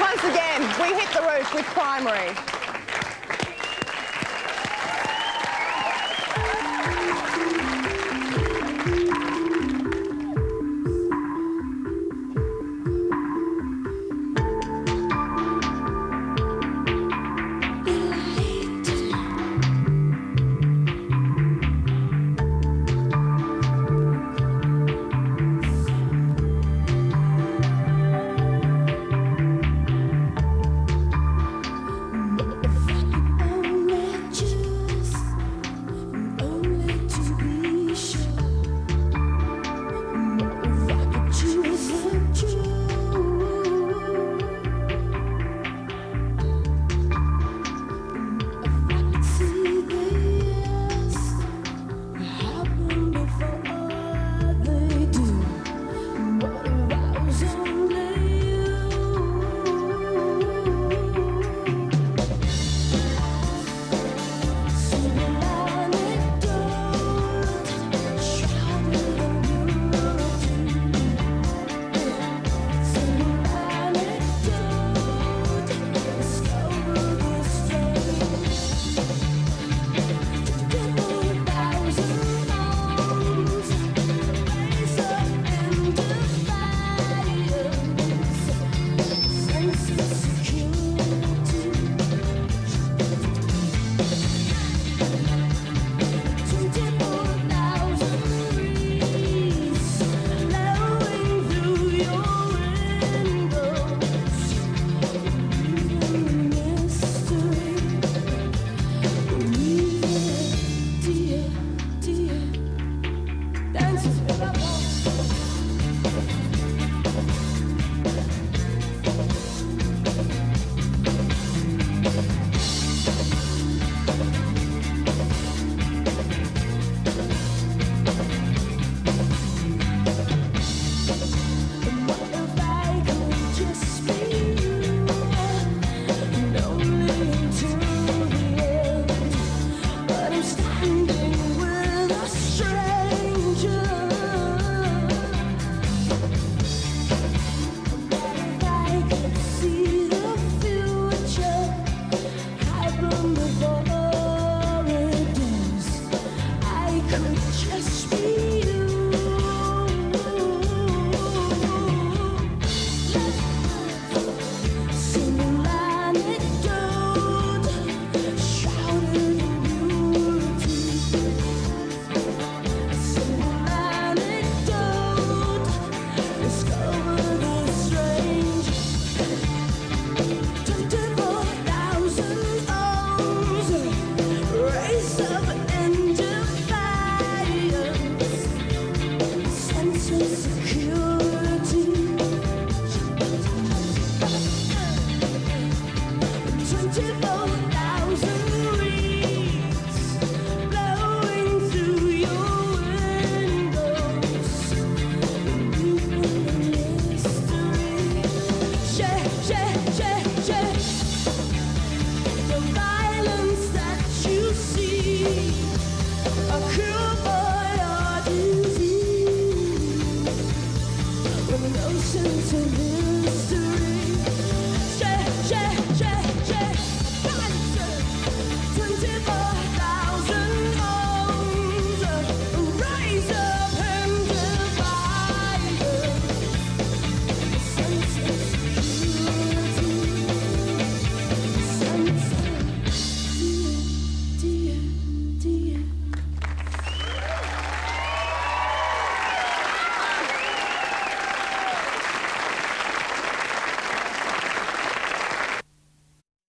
once again, we hit the roof with primary.